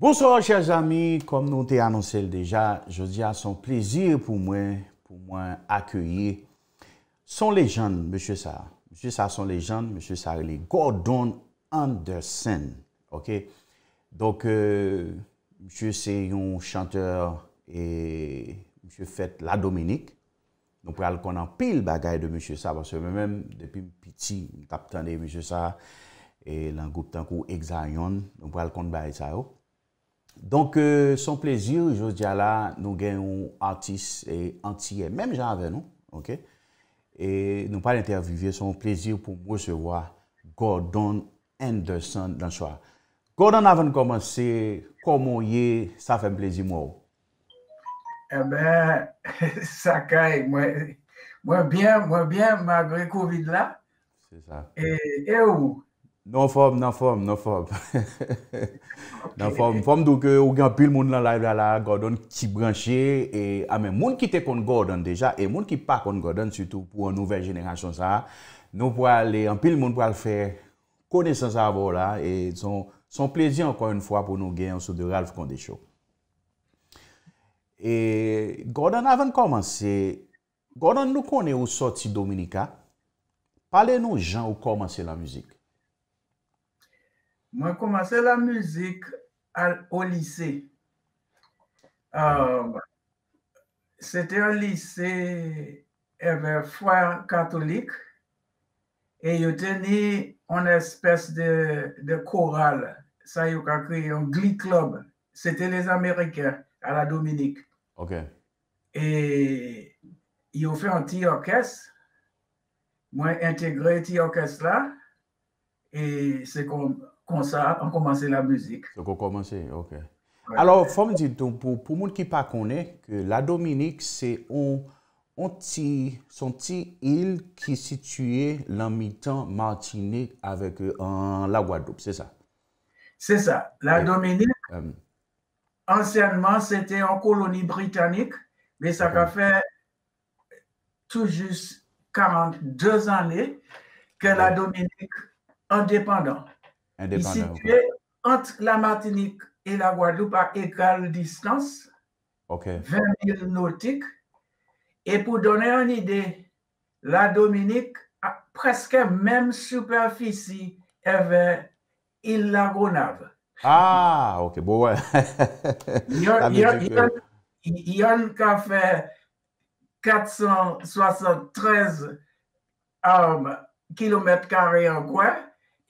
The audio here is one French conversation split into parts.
Bonsoir, chers amis. Kom nou te anonsel deja, je di a son plezir pou mwen, pou mwen akyeyi. Son lejan, mèche sa. Mèche sa son lejan, mèche sa li Gordon Anderson. Ok? Donk, euh, mèche se yon chanteur e mèche fèt la Dominique. Nou pral konan pil bagay de mèche sa, basè mè mèm depi mpiti, mtap tande mèche sa, e lan goup tankou Exayon, nou pral kon bay sa yo. Oh. Donk, euh, son plezir, jòdia la, nou gen yon artist antiye, mèm jan avè nou, ok? E nou pal intervivye, son plezir pou mwen sewa Gordon Anderson dan chwa. Gordon avè nou komanse, komon ye, sa fèm plezir mwen ou? E eh ben, sakay, mwen bien, mwen bien, magre kovid la. Se sa. E ou, Non fòm, non fòm, non fòm. Nan fòm, fòm dou ke ou gen pil moun lan live la la, Gordon ki branche, e amen, ah, moun ki te kon Gordon deja, e moun ki pa kon Gordon, sütou pou an nouvel jenerasyon sa, nou pou al, an pil moun pou al fè, konesan sa avò la, e son, son plezi ankon yon fwa pou nou gen, sou de Ralph Condesho. E Gordon avan komanse, Gordon nou konen ou soti Dominika, pale nou jan ou komanse la müzik. Moi, j'ai commencé la musique au lycée. Euh, c'était un lycée avec foi catholique et il tenait une espèce de, de chorale. Ça, il a créé un glee club. C'était les Américains à la Dominique. OK. Et ils ont fait un petit orchestre. Moi, intégré un petit orchestre là. Et c'est comme, ça on commencé la musique. C'est qu'on commencé, OK. Alors, faut me dire, pour, pour les qui ne connaissent pas, que la Dominique, c'est un, un son île qui est située dans mi-temps Martinique avec euh, la Guadeloupe, c'est ça? C'est ça. La. Dominique, Euh, anciennement, c'était en colonie britannique, mais ça a fait tout juste 42 années que la. Dominique indépendante. Il est indépendant. situé entre la Martinique et la Guadeloupe à égale distance, OK. 20 000 nautiques. Et pour donner une idée, la Dominique a presque même superficie avec île La Gonave. Ah, OK. Bon, ouais. Il y a, un fait 473 km carrés en coin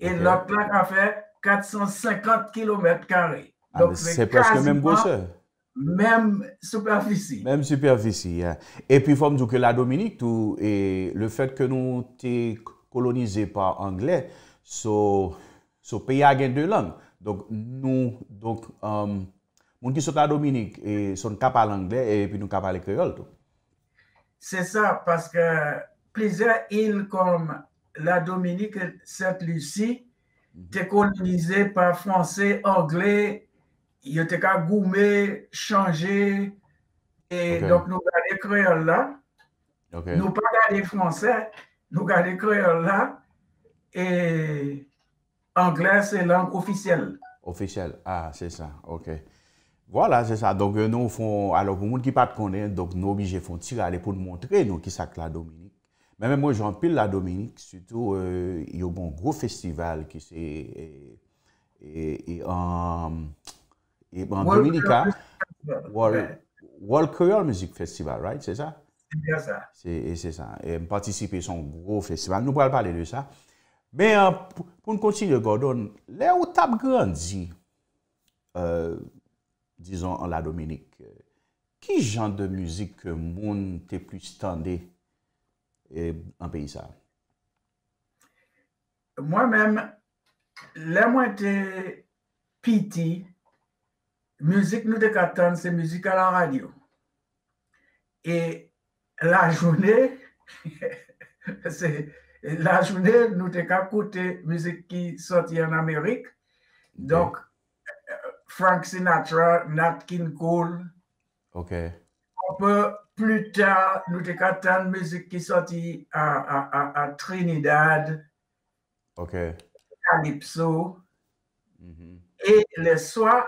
Et okay. l'autre plaque a fait 450 km carrés. Ah, c'est presque même grosseur. Même superficie. Même superficie. Hein. Et puis, il faut me dire que la Dominique, tout, et le fait que nous étions colonisés par Anglais, so, so pays a deux langues. Donc, nous, donc, um, Moun ki sot la Dominik, e son kap al Angle, e pi nou kap al Ekreol to. Se sa, paske plize il kom la Dominique Sainte-Lucie te kolonize pa franse, angle, yo te ka goume, chanje, e okay. donk nou gade kreol la, okay. nou pa gade franse, nou gade kreol la, e angle se lang ofisyel. Ofisyel, ah, se sa, ok. Voilà, se sa, donk euh, nou fon, alo pou moun ki pat konen, donk nou obije fon tira ale pou nou montre nou ki sak la Dominique. Men men mwen jampil la Dominik, suto euh, yon bon gro festival ki se e an Dominika. World Creole Music Festival, right? Se sa? Se sa. M patisipe son gro festival. Nou pral pale de sa. Men euh, pou n kontinye Gordon, le ou tab grandi, euh, dizon an la Dominik, ki euh, jan de muzik moun te plus tende? E an peyi sa? Mwen men, lè mwen te piti, müzik nou te katan se müzik a la radyo. E la jounè, la jounè nou te kakoute müzik ki soti an Amerik. Okay. Donk, Frank Sinatra, Nat King Cole. Ok. Anpe, plus tard, nous devons musique qui sortit à, à, à, à Trinidad, OK. Calypso. Mhm. Et le soir,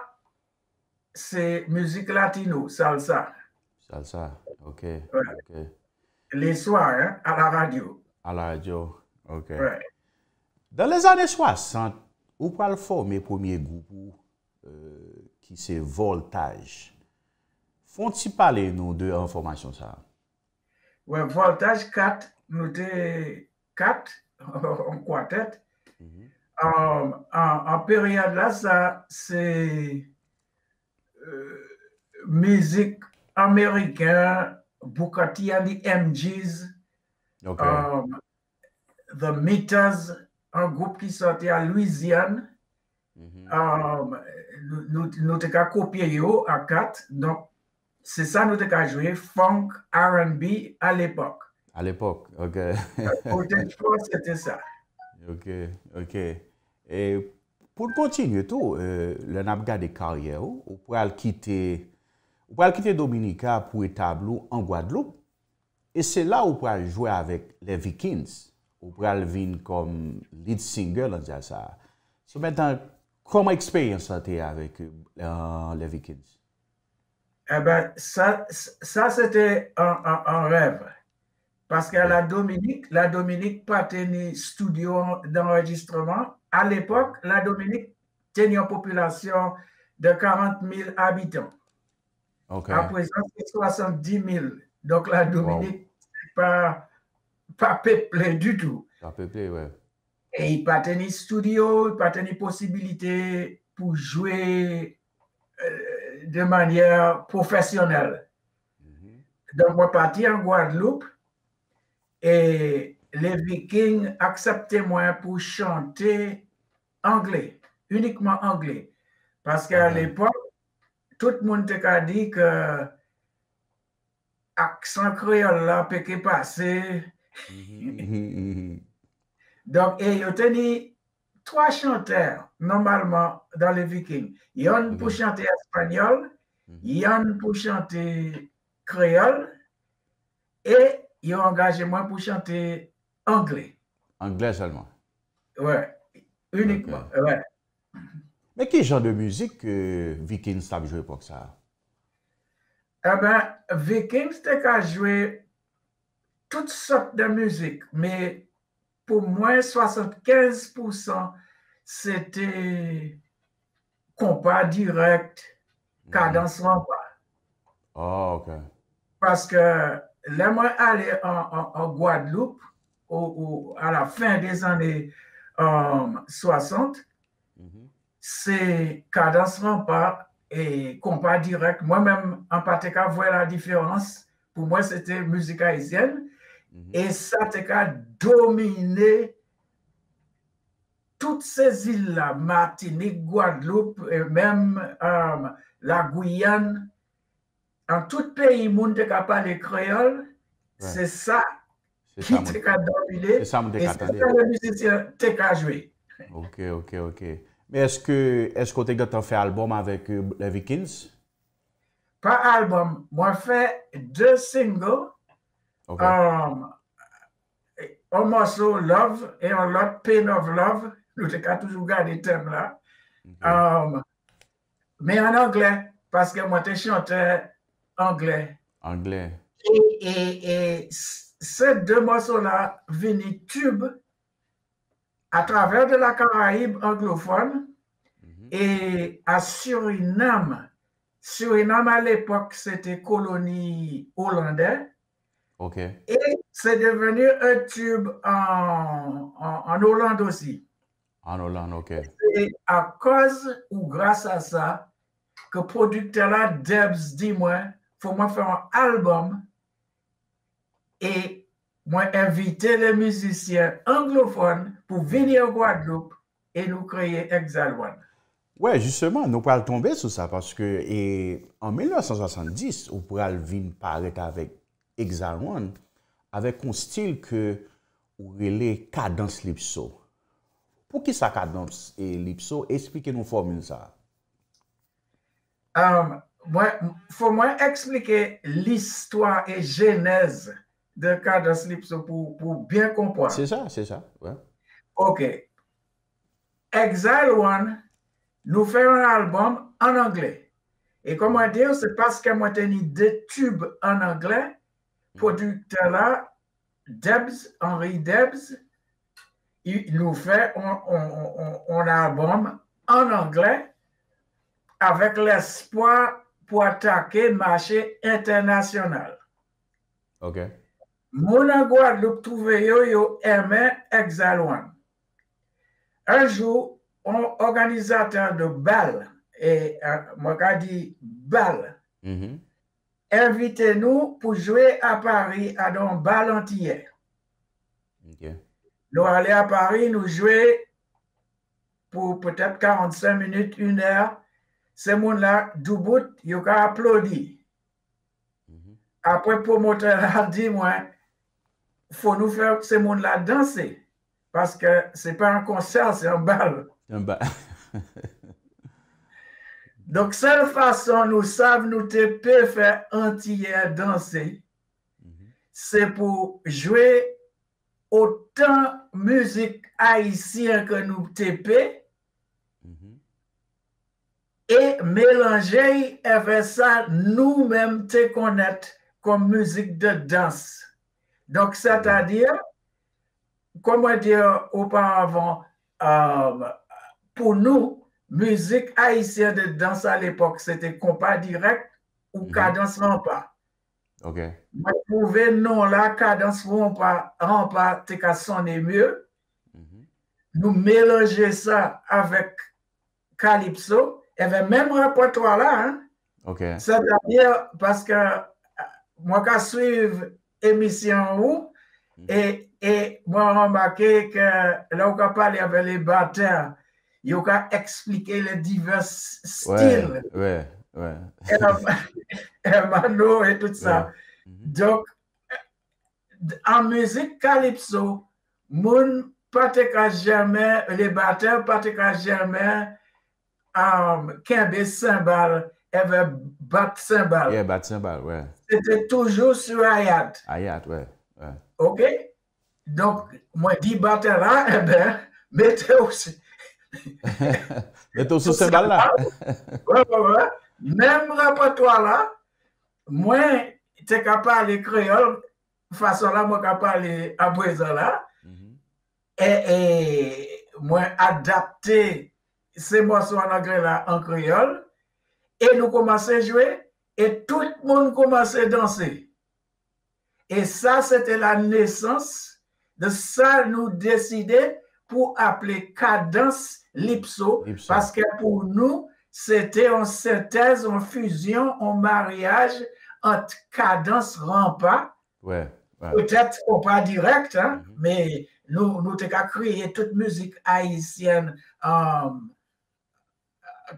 c'est musique latino, salsa. Salsa, ok. Ouais. Les soirs, hein, à la radio. À la radio, ok. Ouais. Dans les années 60, ou pral former premier groupe ou, euh, qui c'est Voltage. Fon ti pale nou de informasyon sa? Ouè, ouais, voltaj 4, nou te 4, an kwatet. An peryade la, sa se euh, mizik Amerikan, Bukati an di MGs, okay. um, The Meters, an goup ki sote a Louisiane. Mm -hmm. um, nou, nou te ka kopye yo a 4, donk Se sa nou te ka jwe funk, R&B a l'epok. A l'epok, ok. Poten chwa, se te sa. Ok, ok. E pou l'kontinye tou, euh, lè nap gade karye ou, ou pou al kite, ou pou al kite Dominika pou etablou an Guadeloupe, e se la ou pou al jwe avèk le Vikings, ou pou al vin kom lead singer lan jasa. Se so, metan, koman eksperyans la te avèk euh, le Vikings? Eh ben, ça, ça c'était un, un- un rêve. Parce qu'à la Dominique, la Dominique pas tenu studio d'enregistrement. À l'époque, la Dominique tenait une population de 40 000 habitants. À présent, c'est 70 000. Donc, la Dominique, c'est pas, pas peuplée du tout. Ça peut plaire, ouais. Et il pas tenu studio, il pas tenu possibilité pour jouer euh, de manière professionnelle. Mhm. Donc, moi, parti en Guadeloupe et les Vikings acceptaient moi pour chanter anglais, uniquement anglais. Parce qu'à Mhm. l'époque, tout le monde t'a dit que accent créole là, peut que passer. Mhm. Donc, et il y a tenu trois chanteurs, normalement, dans les Vikings. Il y en a pour chanter espagnol, il y en pour chanter créole, et ils ont engagé moi pour chanter anglais. Anglais seulement. Ouais, uniquement. Ouais. Mais quel genre de musique que Vikings savent jouer pour ça? Eh ben, Vikings, c'était qu'à jouer toutes sortes de musique, mais pour moi, 75%, c'était compas direct, cadence rempart. Oh, ok. Parce que là, moi, aller en, en- en Guadeloupe au- au- à la fin des années euh, 60, Mhm. c'est cadence rempart et compas direct. Moi-même, en particulier, voir la différence. Pour moi, c'était musique haïtienne. Mhm. Et ça t'es qu'à dominer toutes ces îles-là, Martinique, Guadeloupe, et même euh, la Guyane, en tout pays, moun te ka pale kreol, ouais. se sa ki te ka domine, e se ka le musicien te ka jwe. Ok, ok, ok. Me esko te gata fe albom avèk le Vikings? Pa albom, mwen fe de single, okay. um, an moso Love, e an lot Pain of Love, Nous avons toujours gardé le thème là. Ok. Um, mais en anglais, parce que moi, je chantais anglais. Anglais. Et, et, et c- ces deux morceaux-là venaient tube à travers de la Caraïbe anglophone Mhm. et à Suriname. Suriname, à l'époque, c'était colonie hollandaise. Ok. Et c'est devenu un tube en, en, en Hollande aussi. An Hollande, ok. E a koz ou grasa sa, ke produkte la Debs di mwen, fò mwen fè an album, e mwen invite le müzisyen anglophone pou vini an Guadeloupe, e nou kreye Exal One. Ouè, ouais, justement, nou pral tombe sou sa, paske en 1970, ou pral vin paret avèk Exal One, avèk kon stil ke ou rele kadans lipso. Pou ki sa kadans elipso? Esplike nou formule sa. Um, Fou mwen eksplike l'histoire et genèse de kadans elipso pou, pou bien kompon. Se sa, se sa. Ouais. Ok. Exile One nou fè yon album an anglè. E koman dir, se paske mwen teni de tube an anglè, mm. produkte la Debs, Henri Debs, il nous fait un album en anglais avec l'espoir pour attaquer le marché international. OK. Mon Guadeloupe trouvé yo, yo aimé Exalouan. Un jour, un organisateur de bal, et euh, moi je dit bal, Mhm. invitez-nous pour jouer à Paris à un bal entier. Nous allons à Paris, nous jouer pour peut-être 45 minutes, une heure. Ces gens-là, du bout, ils ont applaudi. Mhm. Après, le promoteur a dit, moi, faut nous faire ces gens-là danser. Parce que ce n'est pas un concert, c'est un bal. Un ba- Donc, seule façon, nous savons, nous te faire entier danser, Mhm. c'est pour jouer autant musique haïtienne que nous TP Mhm. et mélanger avec ça nous-mêmes te connaître comme musique de danse. Donc, c'est-à-dire, comment dire auparavant, euh, pour nous, musique haïtienne de danse à l'époque, c'était compas direct ou Mhm. cadence pas. OK. Je trouvais non là, cadence pas, pas, t'es qu'à sonner mieux. Mhm. Nous mélanger ça avec Calypso, et même répertoire là, hein, OK. c'est-à-dire parce que moi, quand suivre émission où, et, et moi, remarqué que là où on parle avec les batteurs, il ont expliquer les divers Ouais, styles, ouais, ouais. Hermano et tout ça. Mhm. Donc, en musique calypso, moun pas te ka jamais, les batteurs pas te ka jamais, um, kembe cymbal, ever bat cymbal. Yeah, bat cymbal, ouais. C'était toujours sur Hayat. Ayat, ouais. ouais. OK? Donc, moi, dis batteur là, eh ben, mettez aussi. Toi, sous cymbal là. Ouais, ouais, ouais. Même répertoire là, moi, t'es capable de créole, façon là, moi, capable de à présent là, Mhm. et, moi, adapter ces morceaux en anglais là en créole, et nous commençons à jouer, et tout le monde commence à danser. Et ça, c'était la naissance de ça, nous décider pour appeler cadence Lipso. parce que pour nous, c'était en synthèse, en fusion, en mariage entre cadence rampa, Ouais, ouais. peut-être pas direct, hein, Mhm. mais nous, nous avons créé toute musique haïtienne en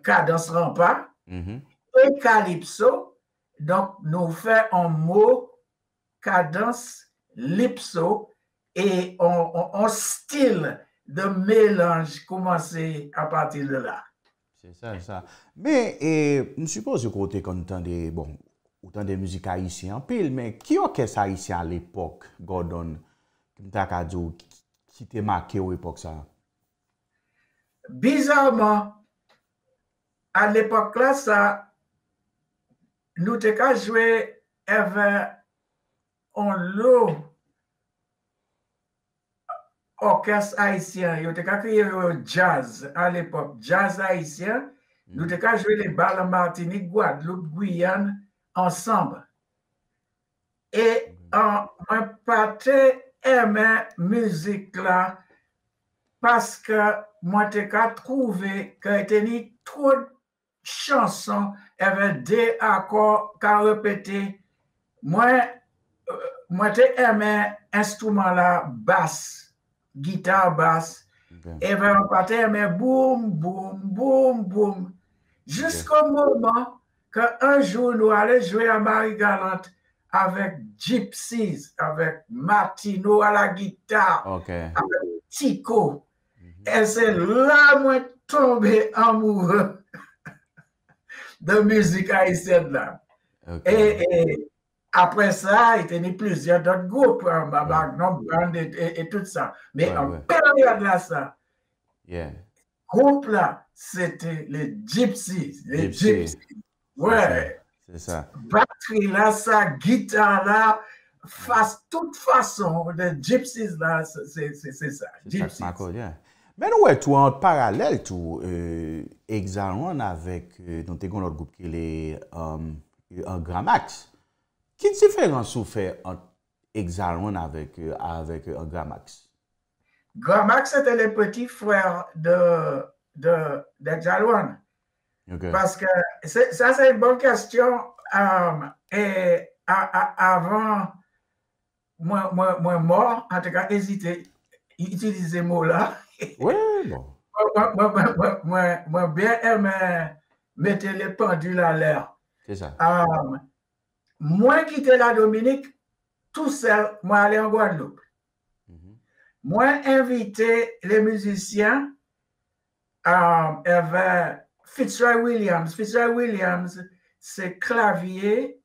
cadence rampa Mhm. et calypso. Donc, nous faisons un mot cadence lipso et on, on- on style de mélange commencé à partir de là. Se sa, sa. Men, m suppose yo kote kon tan de, bon, ou tan de müzik Haitien pil, men ki orkes Haitien al epok, Gordon, ki m tak adyo, ki te make ou epok sa? Bizarman, al epok la sa, nou te ka jwe evè on lou orchestre haïtien. Nous avons créé un jazz à l'époque, jazz haïtien. Nous avons joué les balles en Martinique, Guadeloupe, Guyane ensemble. Et en un pâté aimé musique là parce que moi t'ai qu'à trouver que était ni trop de chansons avec des accords qu'à répéter. Moi, euh, moi t'ai aimé instrument là basse, guitare basse. Et ben, on partait aimé boum, boum, boum, boum. Jusqu'au moment qu'un jour, nous allons jouer à Marie-Galante avec Gypsies, avec Martino à la guitare, Ok. Tico. Et c'est là moi tombé amoureux de musique haïtienne là. Et, et Après ça, il tenait plusieurs d'autres groupes, hein, non, Magnum Band et, et, et, tout ça. Mais ouais, en ouais. période là, ça, yeah. groupe là, c'était les Gypsies. Les Gypsies. Ouais. C'est ça. Batterie là, ça, guitare là, face, toute façon, les Gypsies là, c'est ça. Gypsies. Men nou wè tou an paralel tou euh, Exaron avèk euh, nou te kon lòt goup ki lè um, euh, an euh, Gramax. Quelle différence vous fait entre Exalon avec, euh, avec un Grand Max? Grand Max, c'était le petit frère de, de, d'Exalon. Parce que ça, c'est une bonne question. Um, et avant, moi, moi, moi, mort, en tout cas, hésiter, utiliser ce mot-là. Oui, bon. moi, moi, moi, bien aimé mettre les pendules à l'air. C'est ça. Um, moi, quitter la Dominique, tout seul, moi, aller en Guadeloupe. Mm-hmm. Moi, inviter les musiciens avait Fitzroy Williams. Fitzroy Williams, c'est clavier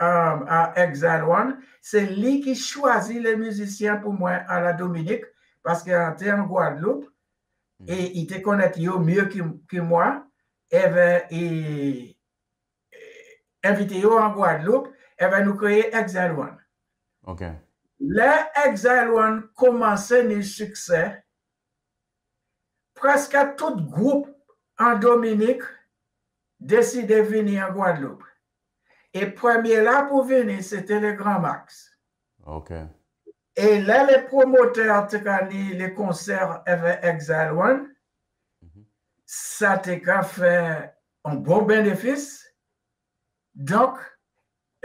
um, à Exile One. C'est lui qui choisit les musiciens pour moi à la Dominique parce qu'il était en Guadeloupe mm. et il te connaît mieux que, que moi. Et, et, invité en Guadeloupe, et va nous créer Exile One. OK. Le Exile One commençait le succès. Presque tout groupe en Dominique décidait de venir en Guadeloupe. Et premier là pour venir, c'était le Grand Max. OK. Et là, les promoteurs, les concerts avec Exile One, mhm. ça a fait un bon bénéfice. Donc,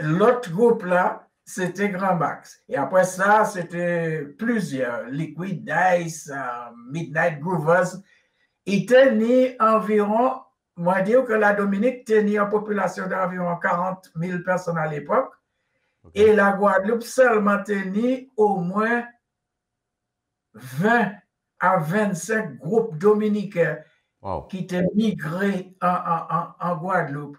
l'autre groupe là, c'était Grand Max. Et après ça, c'était plusieurs. Liquid Dice, euh, Midnight Groovers. Ils tenaient environ, moi dire que la Dominique tenait une population d'environ 40 000 personnes à l'époque. Et la Guadeloupe seulement tenait au moins 20 à 25 groupes dominicains qui étaient migrés en, Guadeloupe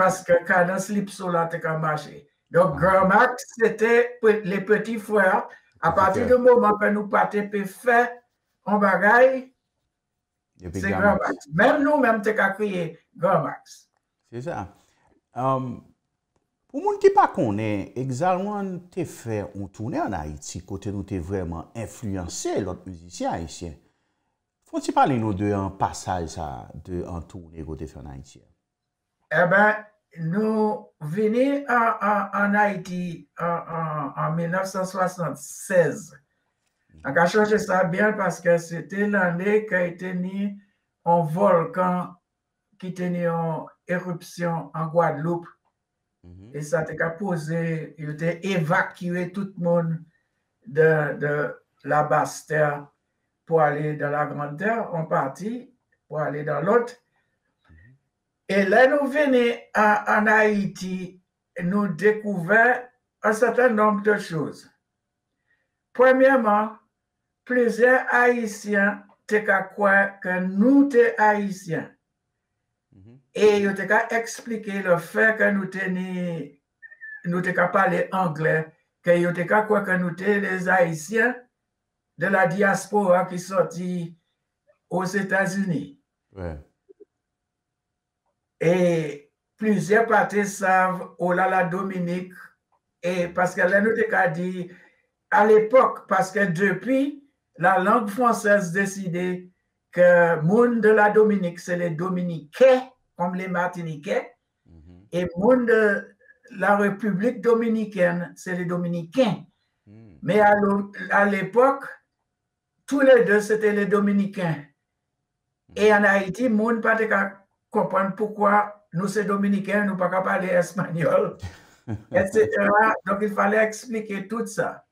paske kanan slip sou la te ka mache. Donk Grand Max, c'était les petits frères. A pati de mouman pe nou pati pe fe, an bagay, se Grand Max. Mem nou mem te ka kriye Grand Max. Se sa. Um, pou moun ki pa konen, Exalwan te fe on tourne an Haiti, kote nou te vreman influense lot müzisyen Haitien. Fon ti pale nou de an pasaj sa, de an tourne kote fe an Haitien? Eh ben, nous venons en, Haïti en, 1976. On a changé ça bien parce que c'était l'année qu'a été né un volcan qui tenait en éruption en Guadeloupe Mhm. Et ça t'a posé, il a évacué tout le monde de, de la basse terre pour aller dans la grande terre, en partie, pour aller dans l'autre. Et là, nous venons en Haïti, nous découvrons un certain nombre de choses. Premièrement, plusieurs Haïtiens te quoi que nous, sommes Haïtiens. Et il t'a expliqué le fait que nous nous t'ai parlé anglais, que nous étions les Haïtiens de la diaspora qui sortit aux États-Unis. Et plusieurs parties savent, oh là la Dominique, et parce que là, nous t'ai dit, à l'époque, parce que depuis, la langue française décidait que monde de la Dominique, c'est les Dominicains comme les Martiniquais. Mhm. Et monde de la République dominicaine, c'est les Dominicains. Mhm. Mais à l'époque, tous les deux, c'était les Dominicains. Et en Haïti, le monde pas comprendre pourquoi nous, sommes Dominicains, nous ne pouvons pas parler espagnol, etc. Donc, il fallait expliquer tout ça.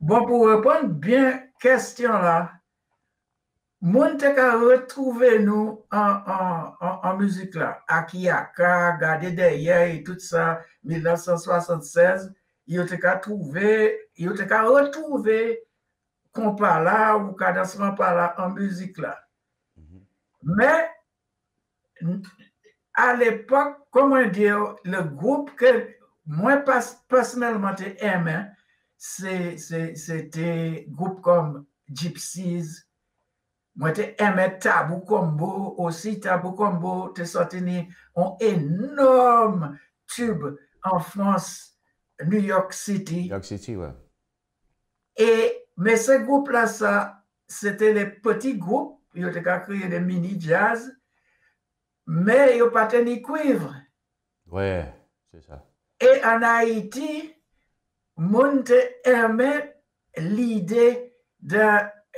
Bon, pour répondre bien question là, Moun te ka retrouve nou en musique la. Akiyaka, Gade Deye, tout ça, 1976, yo te ka trouve, yo te ka retrouve Kompala ou Kadans Rampala en musique la. Mais, à l'époque, comment dire, le groupe que moi personnellement aimé, c'était groupe comme Gypsies, Moi, aimé Tabou Combo aussi. Tabou Combo, te sorti un énorme tube en France, New York City. New York City, ouais. Et, mais ce groupe-là, ça, c'était les petits groupes. Ils ont créé des mini-jazz. Mais ils n'ont pas tenu cuivre. Ouais, c'est ça. Et en Haïti, monde aimait l'idée de,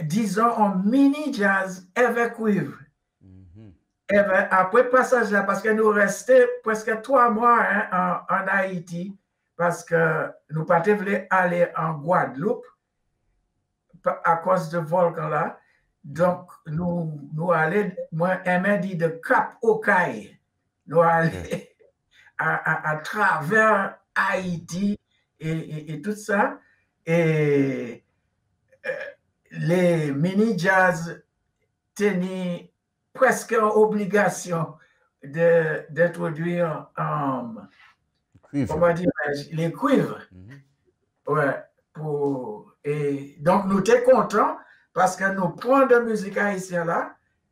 disons, un mini-jazz avec cuivre. Mhm. Et ben, après le passage là, parce que nous restions presque trois mois hein, en, en Haïti, parce que nous pas voulu aller en Guadeloupe à cause de volcan là. Donc, nous, nous allons, moi, aimé dit de Cap au Caille. Nous allons à, à- à travers Haïti et, et- et tout ça. Et euh, les mini-jazz tenaient presque en obligation de- d'introduire, um, les cuivres. Mhm. Ouais, pour, et donc nous étions contents Paske nou pon de müzik haisyen la,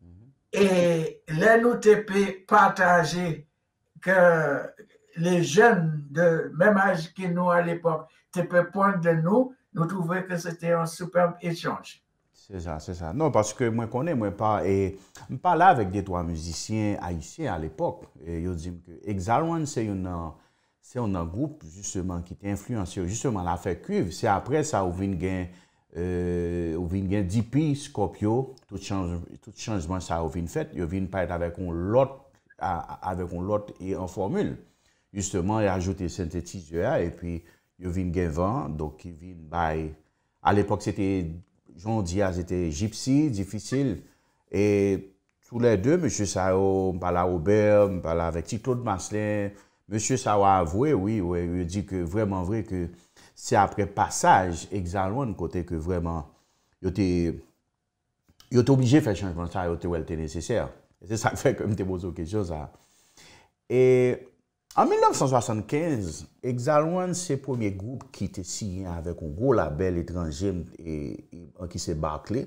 mhm. e lè nou te pe pataje ke le jen de mèm aj ki nou al epok te pe pon de nou, nou trouve ke se te an superbe etchange. Se sa, se sa. Non, paske mwen konen, mwen pa, e, mwen pa la vek de toa müzisyen haisyen al epok. E, yo dim ke Exalwan se yon nan, se yon nan group, justement, ki te influensye, justement, la fe kuiv. Se apre sa ou vin gen... Euh, ou vin gen dipi Skopyo, tout, chanj, tout chanjman sa ou vin fet, yo vin paret avèk on lot, avèk on lot e an formül. Justeman, yo e ajoute sintetize yo ya, e pi yo vin gen van, dok yo vin bay. A l'epok, sete, joun diya, ah, sete gypsi, difisil, e tou lè dè, M. Sao, m pala Robert, m pala avèk ti Claude Maslin, M. Sao a avouè, oui, oui, yo di ke vreman vre ke se apre pasaj exalwan kote ke vreman yo te yo te oblije fè chanjman sa, yo te wèl te neseser. E se sa fè ke mte bozo kesyon sa. E an 1975, exalwan se premier group ki te siyen avèk ou gwo label etranje e, an ki se bakle.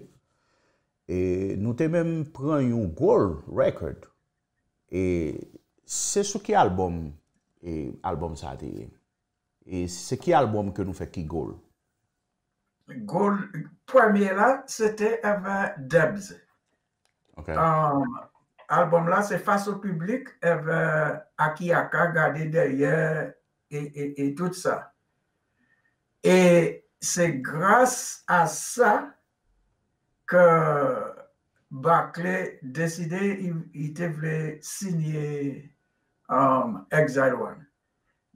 E nou te mèm pran yon gol record. E se sou ki album, e album sa te yon. E se ki albom ke nou fe ki gol? Gol, pwemye la, se te eva Debs. Ok. Um, albom la se fase ou publik eva Akiaka gade derye e tout sa. E se grase a sa ke Barclay deside ite vle sinye um, Exile One.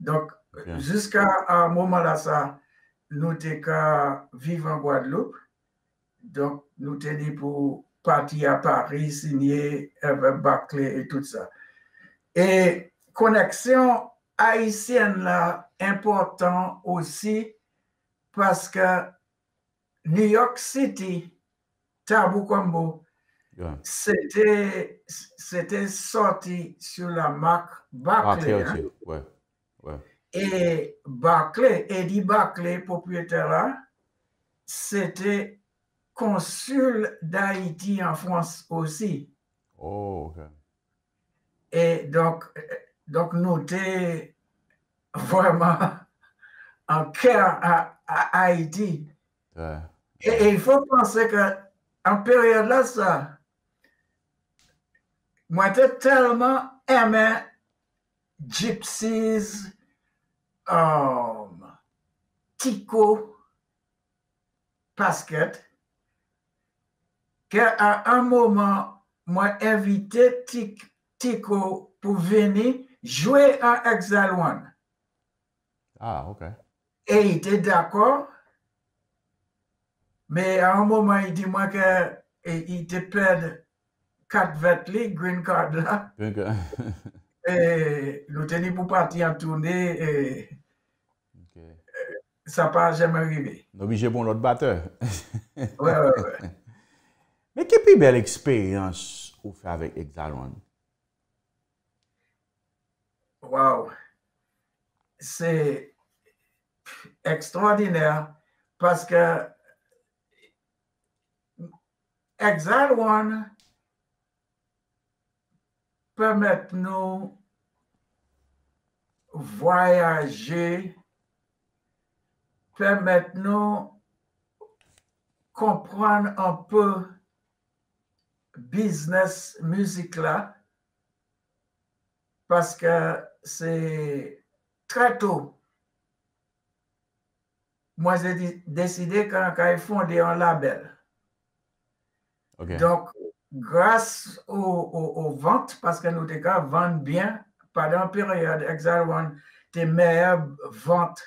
Donk, jusqu'à un moment là, ça, nous étions qu'à vivre en Guadeloupe. Donc, nous tenions pour partir à Paris, signer avec Barclay et tout ça. Et connexion haïtienne là, important aussi parce que New York City, Tabou Combo, Yeah. c'était sorti sur la marque Barclay. Barclay hein. aussi, ouais. Ouais. Et Barclay, Eddie Barclay, propriétaire là, c'était consul d'Haïti en France aussi. Oh. Et donc, donc nous étions vraiment en cœur à, à Haïti. Ouais. Et, et il faut penser que en période là, ça, moi, j'ai tellement aimé Gypsies, um, Tico, Basket, qu'à un moment, moi, invité Tic- Tico pour venir jouer à Exile One. Ah, OK. Et il était d'accord. Mais à un moment, il dit moi que et il te perd quatre vêtements, green card là. Eh, nou teni pou pati an tourne, sa eh, pa jeme rive. Nou bi jepon lot bateur. Ouè, ouè, ouè. Mè ke pi bel eksperyans ou fè avèk Exalon? Waw, se ekstraordinèr paske Exalon pèmèt nou voyager, permet nous comprendre un peu business musique là, parce que c'est très tôt. Moi, j'ai décidé quand j'ai fondé un label. Donc, grâce aux, ventes, parce que nous vendons bien pendant la période Exile One, tes meilleures ventes.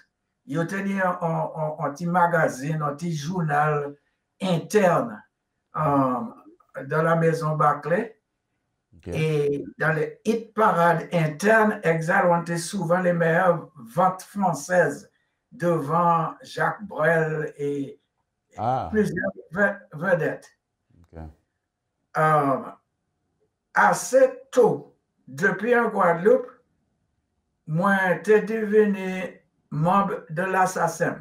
Ils tenaient un, un, petit magazine, un petit journal interne dans la maison Barclay. Et dans les hit parades internes, Exile One était souvent les meilleures ventes françaises devant Jacques Brel et ah. plusieurs vedettes. Euh, assez tôt, Depi an Guadeloupe, mwen te devini mob de la SACEM.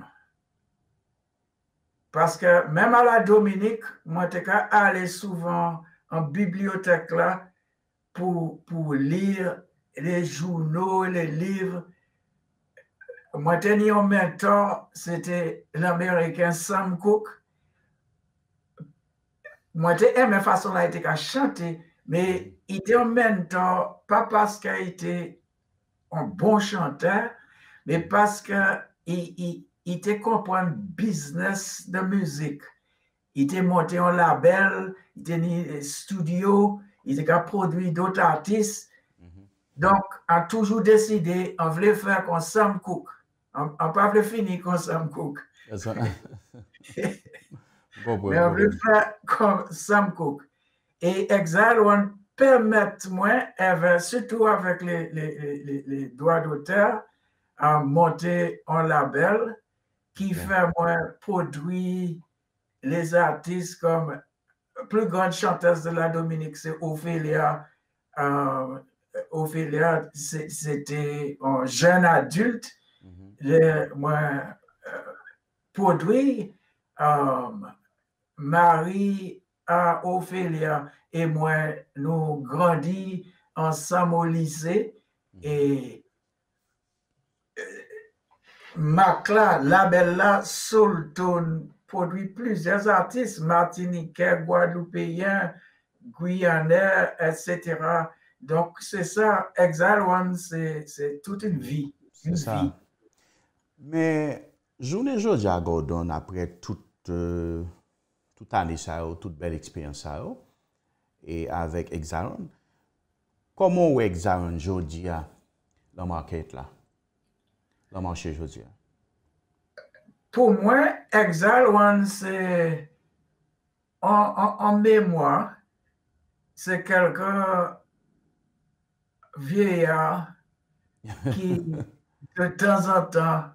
Paske menm a la Dominik, mwen te ka ale souvan an bibliotek la pou, pou lir le jounou, le liv. Mwen te ni an mentor, se te l'Ameriken Sam Cooke. Mwen te eme fason la te ka chante mais il était en même temps, pas parce qu'il était un bon chanteur, mais parce qu'il il, il, était comprendre business de musique. Il était monté un label, il était un studio, il était produit d'autres artistes. Mm-hmm. Donc, a toujours décidé, on voulait faire comme Sam Cooke. On ne pas finir comme Sam Cooke. Mais on veut faire comme Sam Cooke. Et Exile One permet moi, surtout avec les, les, les, droits d'auteur, à monter un label qui fait moi produire les artistes comme plus grande chanteuse de la Dominique, c'est Ophélia. Euh, Ophélia, c'était un jeune adulte. Moi, euh, produit euh, Marie a Ophelia e mwen nou grandi ansam o lise e mak la label la Solton prodwi plusieurs artistes martiniquais, guadoupéens, guyanais, etc. Donc c'est ça, Exile One, c'est toute une vie. C'est ça. Vie. Mais jounen jodi a Gordon apre tout... Euh... tout ane sa yo, oh, tout bel eksperyans sa yo, oh. e avèk Exaron. Koman wè Exaron jodi ya ah, la market la? La manche jodi ya? Ah? Pou mwen, Exaron se an mèmwa, se kelke vieya ki de tan an tan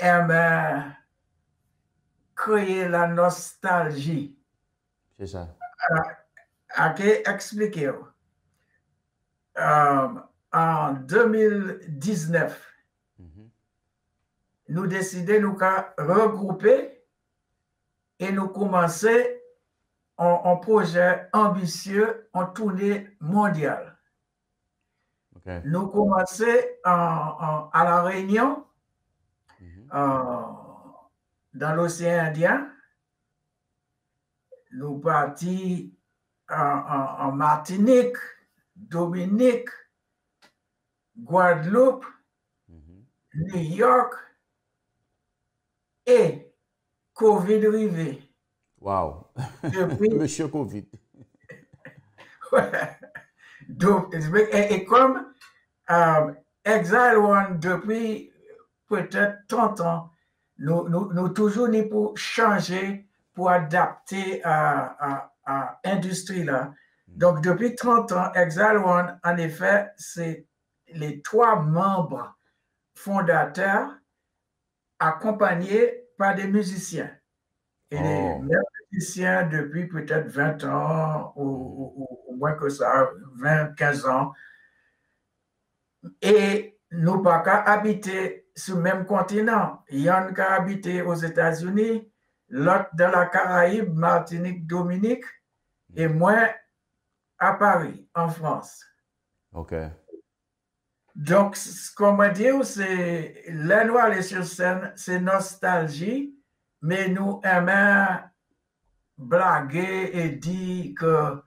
eme créer la nostalgie. C'est ça. À, expliquer. Euh, en 2019, mm-hmm. nous décidons nous regrouper et nous commencer un, projet ambitieux en tournée mondiale. Nous commençons à La Réunion, dans l'océan Indien. Nous partis en, Martinique, Dominique, Guadeloupe, mhm. New York et Covid arrivé. Wow. Monsieur Covid. Donc, et, comme euh, Exile One depuis peut-être 30 ans, nous, nous, nous toujours ni pour changer, pour adapter à, l'industrie là. Mm. Donc, depuis 30 ans, Exile One, en effet, c'est les trois membres fondateurs accompagnés par des musiciens. Et les oh. musiciens depuis peut-être 20 ans ou, ou, moins que ça, 20, 15 ans. Et nous pas qu'à habiter sur le même continent. Yann qui a habité aux États-Unis, l'autre dans la Caraïbe, Martinique, Dominique, et moi à Paris, en France. OK. Donc, ce qu'on va dire, c'est la nous aller sur scène, c'est nostalgie, mais nous aimons blaguer et dire que euh,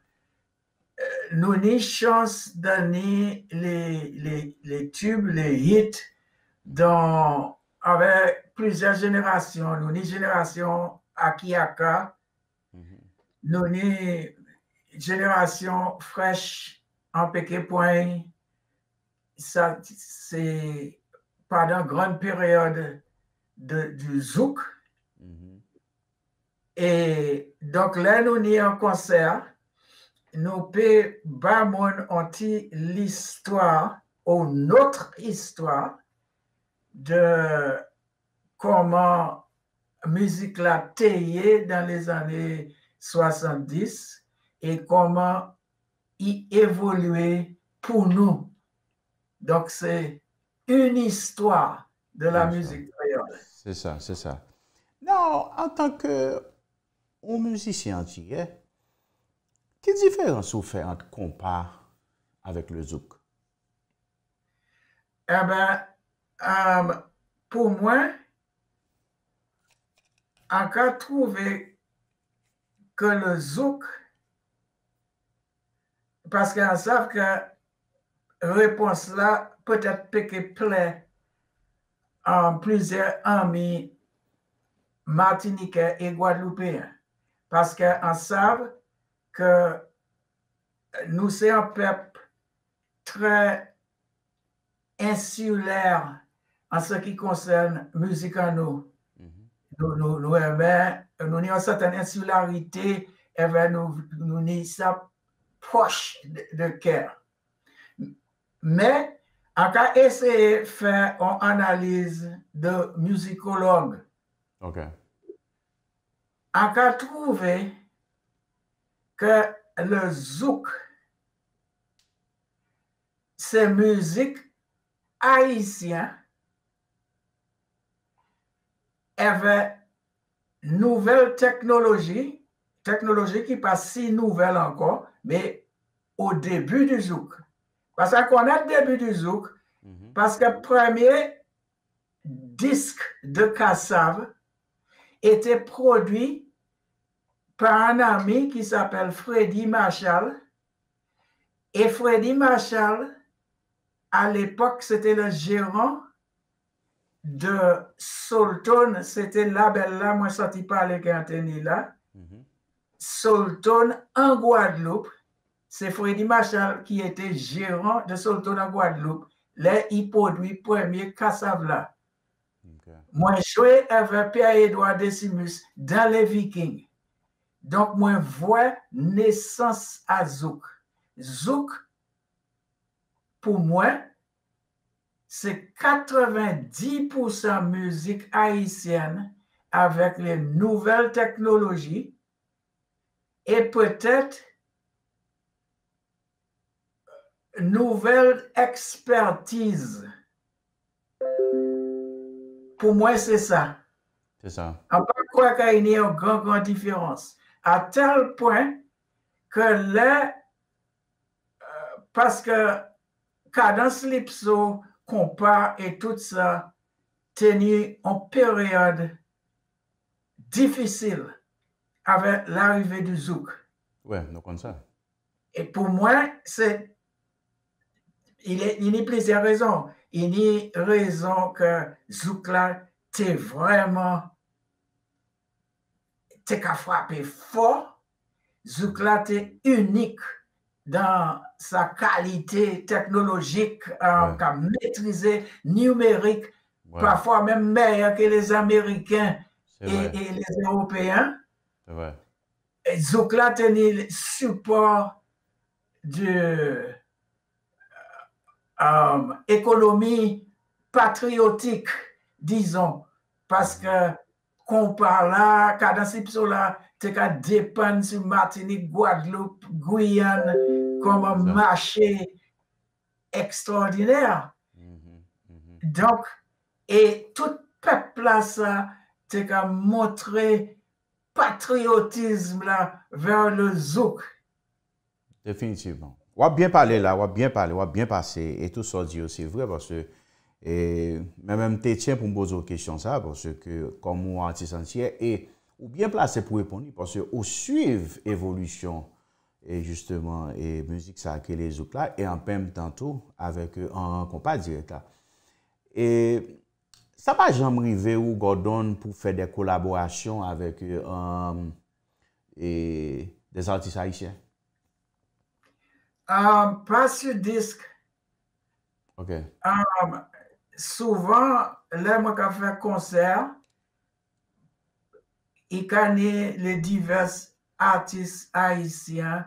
nous avons chance donner les, les, les, tubes, les hits dans, avec plusieurs générations. Nous une génération Akiaka, nous avons une génération fraîche en Pékin Point. Ça, c'est pendant une grande période de, du Zouk. Et donc là, nous sommes en concert. Nous pouvons anti l'histoire ou notre histoire de comment musique l'a taillé dans les années 70 et comment y évoluer pour nous. Donc, c'est une histoire de la musique créole. C'est ça, c'est ça. Non, en tant que musicien entier, quelle différence vous faites entre compas avec le zouk? Eh bien, euh, pour moi, en cas trouvé que le zouk, parce qu'on sait que réponse là peut-être peut plaît en plusieurs amis martiniquais et guadeloupéens. Parce qu'on sait que nous sommes un peuple très insulaire en ce qui concerne musique à nous. Nous, nous, nous, aimons, nous avons une certaine insularité et nous, nous avons ça proche de, de cœur. Mais, en cas essayer de faire une analyse de musicologue, OK. en cas trouver que le zouk, c'est musique haïtienne avait nouvelle technologie, technologie qui pas si nouvelle encore, mais au début du zouk. Parce qu'on a le début du zouk, parce que le premier disque de Kassav était produit par un ami qui s'appelle Freddy Marshall. Et Freddy Marshall, à l'époque, c'était le gérant de Solton, c'était là, belle là, moi sorti parler avec Anthony là. Mm -hmm. Solton en Guadeloupe, c'est Freddy Machal qui était gérant de Solton en Guadeloupe. Là, il produit premier cassavla. Okay. Moi, joué avec Pierre-Edouard Decimus dans les Vikings. Donc, moi, vois naissance à Zouk. Zouk, pour moi, c'est 90% musique haïtienne avec les nouvelles technologies et peut-être nouvelle expertise. Pour moi, c'est ça. C'est ça. Qu'il y a une grande, grande différence. À tel point que là, euh, parce que Cadence Lipso, compas et tout ça tenu en période difficile avec l'arrivée du zouk. Ouais, donc comme ça. Et pour moi, c'est il, y a plusieurs raisons. Il y a raison que zouk là, t'es vraiment t'es qu'à frapper fort. Zouk là, t'es unique dans sa qualité technologique, euh, maîtrisé, numérique, parfois même meilleur que les Américains et, les Européens. Et Zoukla tenait le support de euh, euh, économie patriotique, disons, parce que kompa la, kadansi pso la, te ka depan si Martinique, Guadeloupe, Guyane, koman mache ekstraordinèr. Mm -hmm, mm -hmm. Donk, e tout pepla sa, te ka montre patriotisme la ver le zouk. Definitivman. Wap bien pale la, wap bien pale, wap bien pase, et tout sa diyo, se vre, parce que E, Mè mèm te tjen pou mbozo kèsyon sa, pwosè ke kom ou artist ansye, e ou bien plase pou reponi, pwosè ou suiv evolusyon e justeman e müzik sa ke le zouk la, e an pèm tantou avèk an kompa direk la. E sa pa jam rive ou Gordon pou fè de kolaborasyon avèk an um, e des artist haïsyen? Um, pas sur disque. Ok. Um, souvent, là, moi, quand je fais concert, il connaît les divers artistes haïtiens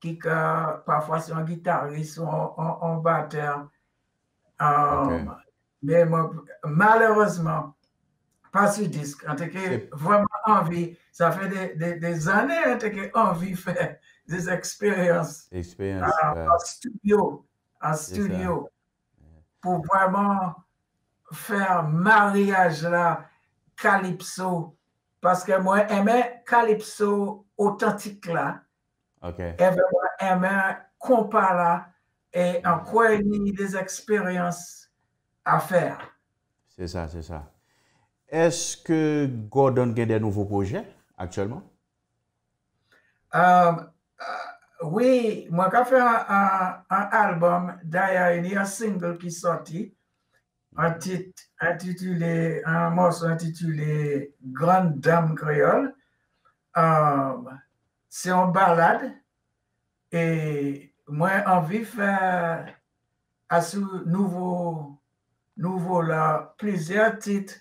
qui, parfois, sont guitaristes ou en, batteur. Um, mais malheureusement, pas sur disque. En tout cas, vraiment envie. Ça fait des, des, des années en tout cas, envie de faire des expériences Expérience, en studio, en studio, pour vraiment faire mariage là, calypso. Parce que moi, j'aimais calypso authentique là. OK. Et j'aimais compas là. Et en quoi il y a des expériences à faire. C'est ça, c'est ça. Est-ce que Gordon a des nouveaux projets actuellement? Euh, oui, moi j'ai fait un, un, album, d'ailleurs il y a un single qui est sorti, un titre intitulé, un morceau intitulé Grande Dame Créole. Euh, c'est une balade et moi j'ai envie de faire à ce nouveau nouveau là, plusieurs titres,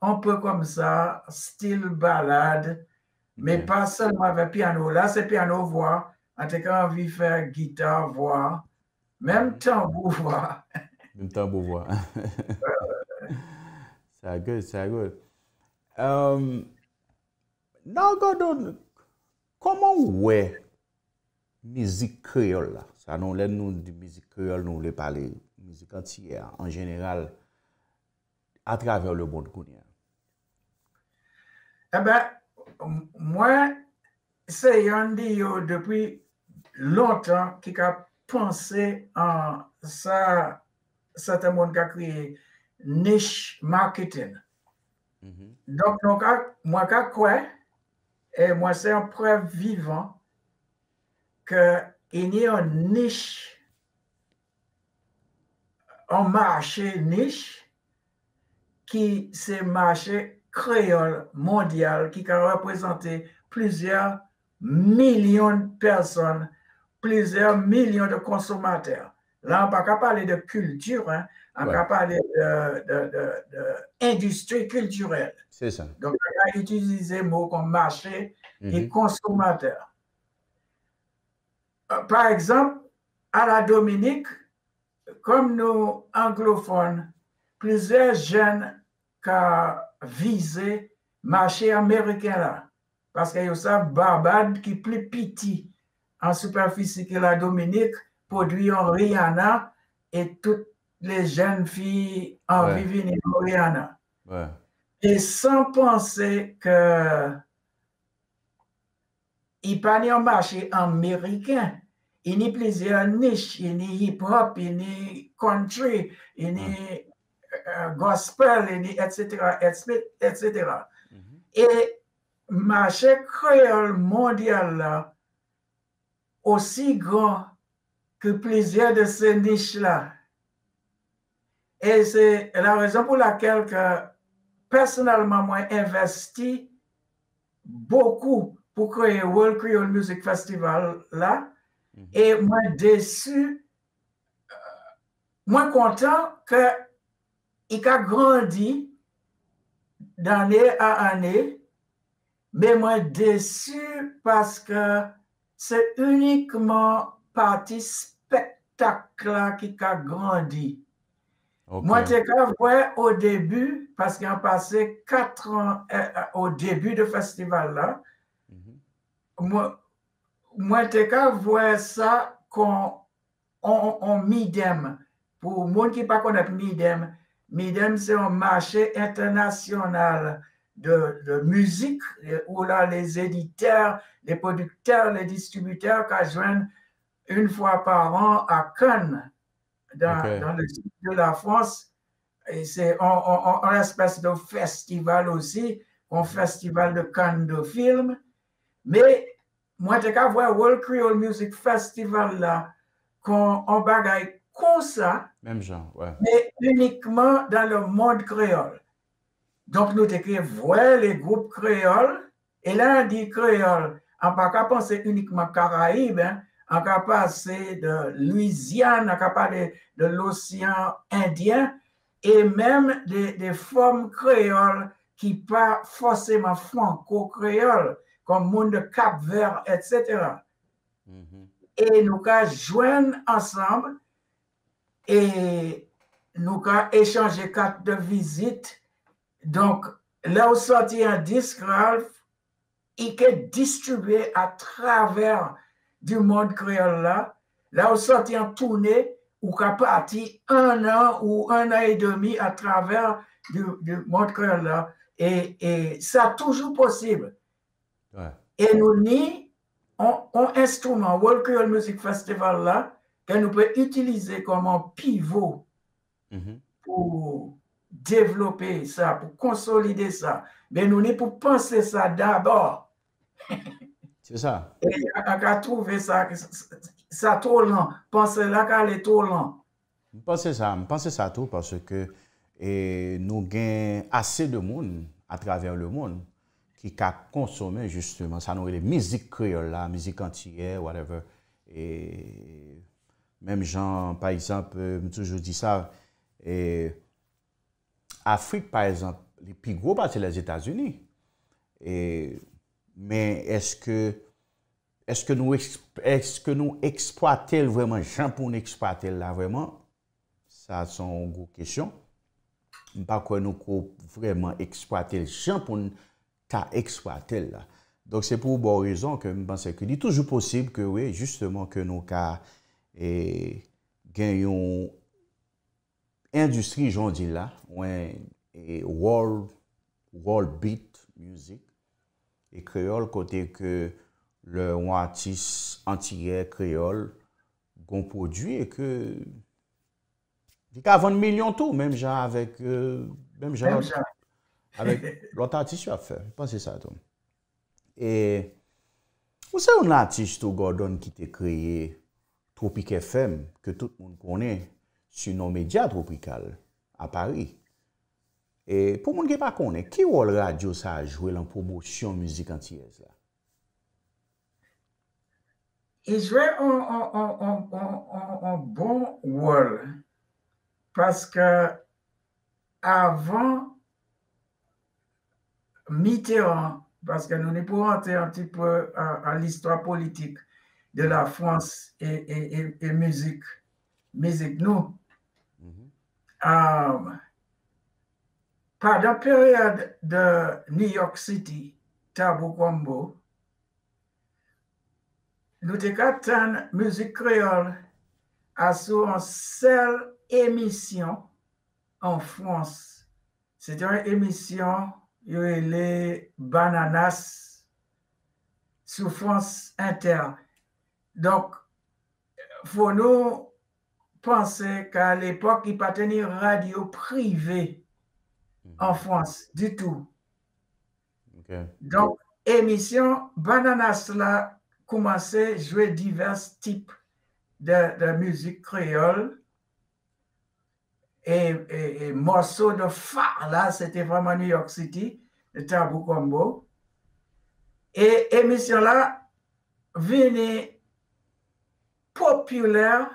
un peu comme ça, style balade, mais pas seulement avec piano. an te kan vi fè gita, vwa, mèm tambou vwa. Mèm tambou vwa. Sa gòl, sa gòl. Ehm, Nan gòdon, koman wè mizik kreol la? Sa nou lè nou di mizik kreol nou lè pale, mizik antiye an jeneral, a traver le moun kounyen. E eh ben, mwen se yon di yo depi lontan ki ka panse an sa satan moun ka kriye niche marketing. Mm -hmm. Donk nou ka, mwen ka kwe, e mwen se an prev vivan ke inye an niche, an mache niche, ki se mache kreol mondial, ki ka represente plizyer milyon person plusieurs millions de consommateurs. Là, on ne peut pas parler de culture, hein, on ne peut pas parler d'industrie culturelle. C'est ça. Donc, on a utilisé le mot comme marché et mm-hmm. consommateur. Euh, par exemple, à la Dominique, comme nous anglophones, plusieurs jeunes qui ont visé marché américain là. Parce qu'il y a ça, Barbade qui est plus petit en superficie que la Dominique, produit en Rihanna et toutes les jeunes filles en ouais. venir en Rihanna. Et sans penser que il pas un marché américain il y a plusieurs niches, il y a hip-hop, il y a country, il y a gospel, etc., etc. Et le marché créole mondial aussi grand que plusieurs de ces niches-là. Et c'est la raison pour laquelle que, personnellement, moi, investi beaucoup pour créer World Creole Music Festival là, Mhm. Et moi déçu, euh, moins content qu'il a grandi d'année à année, mais moi déçu parce que c'est uniquement partie spectacle qui a grandi. Moi, j'ai voir au début, parce qu'il a passé quatre ans euh, euh, au début du festival là, mhm. moi, moi, je voir ça comme en, Midem. Pour les gens qui ne connaissent pas Midem, Midem, c'est un marché international de, musique, où là, les éditeurs, les producteurs, les distributeurs qui joignent une fois par an à Cannes, dans, le sud de la France. Et c'est un espèce de festival aussi, un festival de Cannes de films. Mais moi, j'ai qu'à voir World Creole Music Festival là, qu'on bagaille comme ça. Même genre, ouais. Mais uniquement dans le monde créole. Donc, nous avons voir les groupes créoles. Et là, on dit créole. On ne peut pas penser uniquement Caraïbes. Hein. On peut passer de Louisiane, on peut parler de l'océan Indien et même des, formes créoles qui pas forcément franco-créoles, comme monde de Cap-Vert, etc. Mm-hmm. Et nous avons joindre ensemble et nous avons échangé cartes de visite donc, là où sorti un disque, Ralph, il est distribué à travers du monde créole là. Là où sorti en tournée, ou qu'a parti un an ou un an et demi à travers du, monde créole là. Et, et ça toujours possible. Et nous ni un, instrument, World Creole Music Festival là, que nous pouvons utiliser comme un pivot mm-hmm. pour développer ça, pour consolider ça. Mais nous, n'est pour penser ça d'abord. C'est ça. Et a trouver ça, ça trop lent. Penser là qu'elle est trop lent. Je pense ça, je pense ça tout parce que et nous avons assez de monde à travers le monde qui a consommé justement ça nous les musique créole la musique entière whatever et même gens par exemple euh, toujours dit ça et Afrik, par exemple, li pi gro pa se les Etats-Unis. Men, eske, eske nou, nou eksploate l vreman, jan pou nou eksploate l la vreman, sa son gro kesyon. Mpa kwen nou ko vreman eksploate l, jan pou nou ta eksploate l la. Donk se pou bon rezon ke mpense ke li toujou posib ke we, justement, ke nou ka e, gen yon industri jondi la, mwen e world, world beat music, e kreol kote ke le mwen atis antiye kreol gon prodwi e ke di ka avan milyon tou, menm jan avèk euh, menm jan avèk lot atis yo a fè, panse sa ton. E ou se yon atis tou Gordon ki te kreye Tropic FM, ke tout moun konen, sunon media tropikal a Paris. E pou moun gen pa konen, ki wol radyo sa a jwe lan promosyon müzik antiyez la? I jwe an bon wol paske avan Mitterrand, paske nou ne pou rente an ti pou an l'histoire politik de la Frans e müzik nou, Um, padan peryade de New York City, tabou kombo, nou te katan müzik kreol asou an sel emisyon an Frans. Se te an emisyon yo e le bananas sou Frans Inter. Donk, fo nou pensais qu'à l'époque, il n'y pas une radio privée en mhm. France du tout. Donc, émission Bananas là commençait à jouer divers types de, musique créole. Et, morceaux de phare là, c'était vraiment New York City, le Tabou Combo. Et émission là venait populaire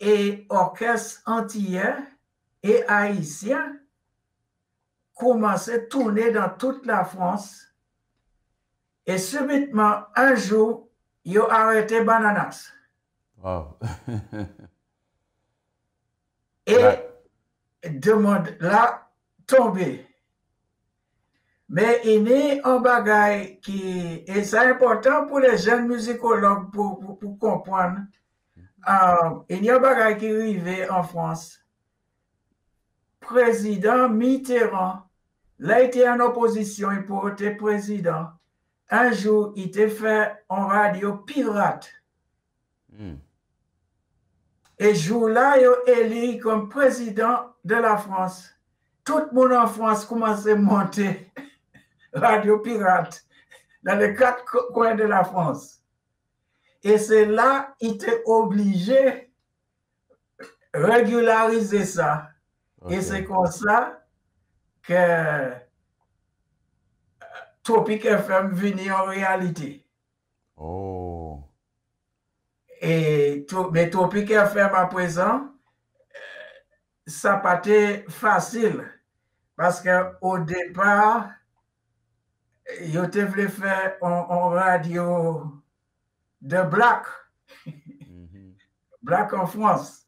e orkes antiyen e haisyen komanse toune dan tout la Frans e subitman anjou yo arete bananas. Wow. e right. demande la tombe. Men ini an bagay ki, e sa important pou le jen musikolog pou kompwane il y a un qui arrivé en France. Président Mitterrand opposition et pour être président. Un jour, il était fait en radio pirate. Hmm. Et jour-là, il est élu comme président de la France. Tout le monde en France commence à monter radio pirate dans les quatre coins de la France. Et c'est là qu'il était obligé de régulariser ça. Et c'est comme ça que Topic FM venait en réalité. Oh. Et mais Topic FM à présent, euh, ça n'a pas été facile. Parce qu'au départ, ils voulu faire en, en radio de black, Mhm. black en France.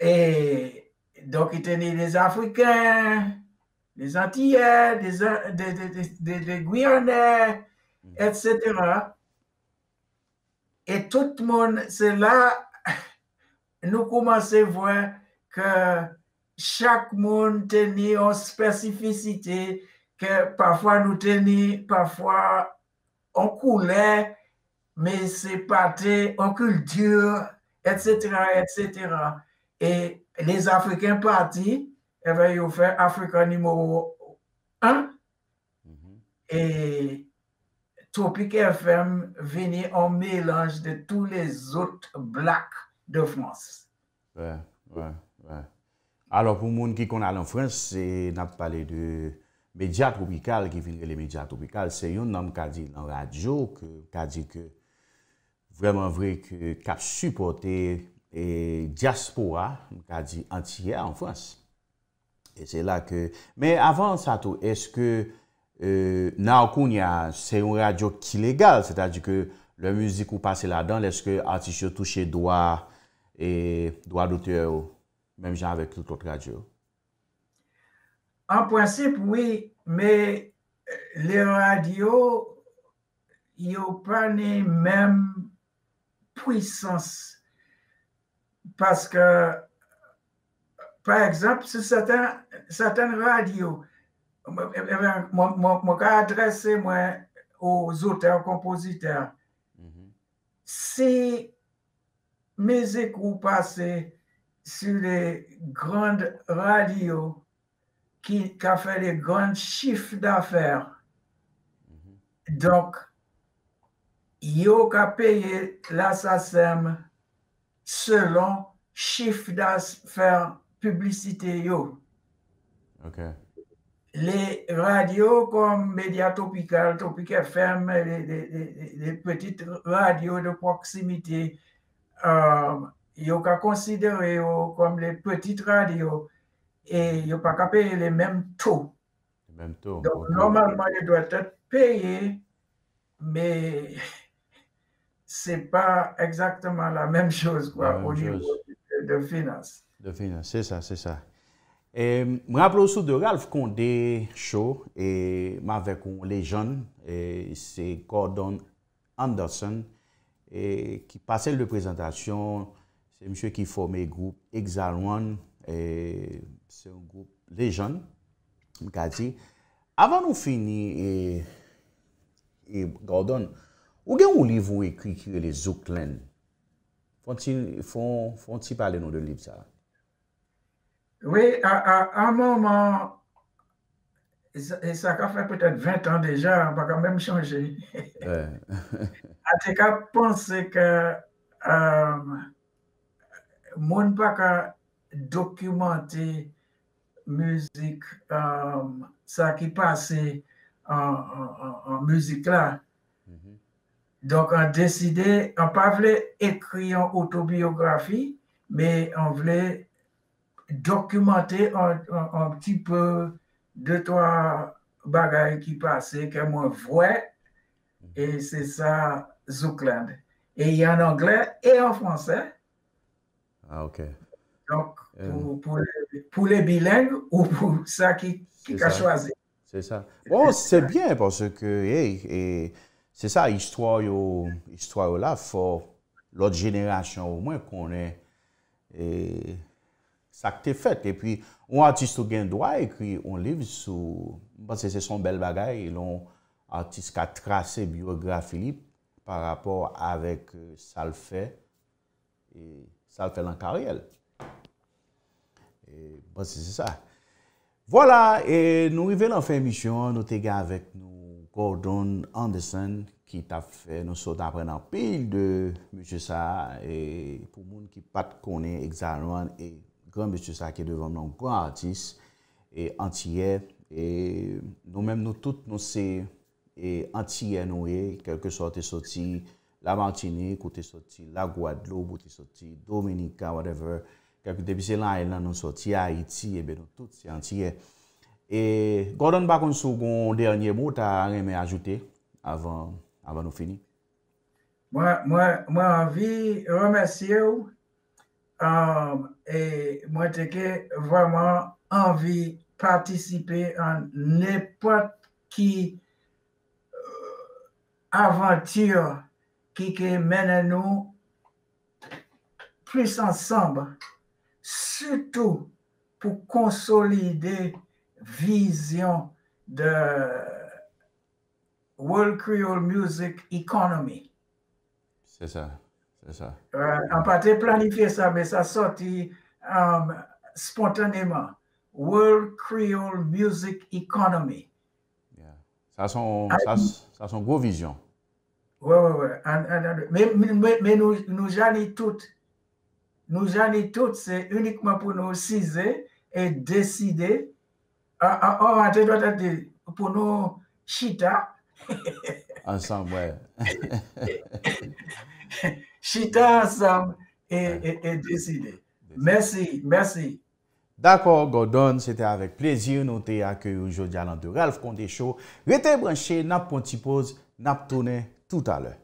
Et donc, il tenait des Africains, des Antillais, des, des, des, Guyanais, etc. Et tout le monde, c'est là, nous commençons à voir que chaque monde tenait une spécificité, que parfois nous tenions, parfois on coulait, mais c'est pâté en culture, etc., etc. Et les Africains partis, eh bien, ils ont fait Africa numéro 1. Mm -hmm. Et Tropique FM venait en mélange de tous les autres blacks de France. Ouais, ouais, ouais. Alors, pour le monde qui connaît en France, n'a pas parlé de médias tropicales, qui viennent les médias tropicales, c'est un homme qui a dit dans la radio, qui a dit que vreman vre ki kap supporte e diaspora, mka di antiye an Frans. E se la ke... Me avan sa tou, eske euh, nan koun ya se yon radyo ki legal, se ta di ke le müzik ou pase la dan, eske artis yo touche doa e doa dote yo, menm jan avek tout lot radyo? An prinsip, oui, me le radyo yo prene menm puissance. Parce que, par exemple, sur certains, certaines radios, je adressé moi aux auteurs, compositeurs. Mhm. Si musique ou passé sur les grandes radios qui, qui a fait les grands chiffres d'affaires, donc, yo ka peye la sasem selon chif das fer publicite yo. Ok. Le radio kom Media Topikal, Topik FM, le petit radio de proximité, euh, yo ka konsidere yo kom le petit radio e yo pa ka peye le menm tou. Menm tou. Don normalman yo doit te peye, me... Mais... c'est pas exactement la même chose quoi, la même au chose. niveau de, de finance. De finance, c'est ça, c'est ça. Et, me rappelons sous de Ralph Condé Show et avec les jeunes, c'est Gordon Anderson et, qui passait le présentation. C'est monsieur qui formait le groupe Exalwan, c'est un groupe Les Jeunes, Avant nous finir, et, et Gordon, Ou gen ou liv ou ekri kire le Zouklen? Fon ti, fon, fon ti pale nou de liv sa? Oui, a mouman, sa ka fe peutet 20 an deja, pa ka mèm chanje. A te ka pense ke euh, moun pa ka dokumante müzik, euh, sa ki pase an müzik la, Donc, on a décidé, on pas voulait écrire une autobiographie, mais on voulait documenter un, un- un petit peu deux, trois bagailles qui passaient, que moi vois, et c'est ça, Zoukland. Et il y a en anglais et en français. Ah, ok. Donc, Euh. pour, pour les, pour les bilingues ou pour ça qui, a ça. choisi. C'est ça. Bon, c'est bien parce que, hey, et Se sa, histwa yo, yo la, fò lot jenerasyon ou mwen konen e, sak te fet. E pi, ou artist ou gen dwa ekri, ou liv sou, mwen se se son bel bagay, loun artist ka trase biografi li par rapport avèk sal euh, fè, sal fè lan karyel. E, mwen se se sa. Vola, e, nou rive lan fè misyon, nou te gen avèk nou Gordon Anderson ki ta fè nou sot apren an pil de mèche sa e pou moun ki pat konè egzalman e gran mèche sa ki devan nan gran artist e antye e nou mèm nou tout nou se e antye nou e kelke sot te soti la Martinique ou te soti la Guadeloupe ou te soti Dominica, whatever kelke depi se lan e lan nou soti Haiti e ben nou tout se antiyè E Gordon bakon sou goun dernye mou ta reme ajoute avan, avan nou fini. Mwen anvi remersye ou um, e mwen teke vwaman anvi patisipe an nepot ki uh, avantir ki ke menen nou plis ansamb. Soutou pou konsolide vision de World Creole Music Economy. C'est ça, c'est ça. Euh, on pas planifié ça, mais ça sorti um, spontanément. World Creole Music Economy. Yeah. Ça son, ça, ça son gros vision. Oui, oui, oui. Mais, mais, mais, nous, nous j'en toutes. Nous j'en toutes, c'est uniquement pour nous ciser et décider Doit être pour nous chita. Ensemble, ouais. chita ensemble et, décider. Merci, merci. D'accord, Gordon, c'était avec plaisir. Nous t'ai accueilli aujourd'hui à de Ralph Condé Show. Restez branchés, n'a pas pause, n'a tourné tout à l'heure.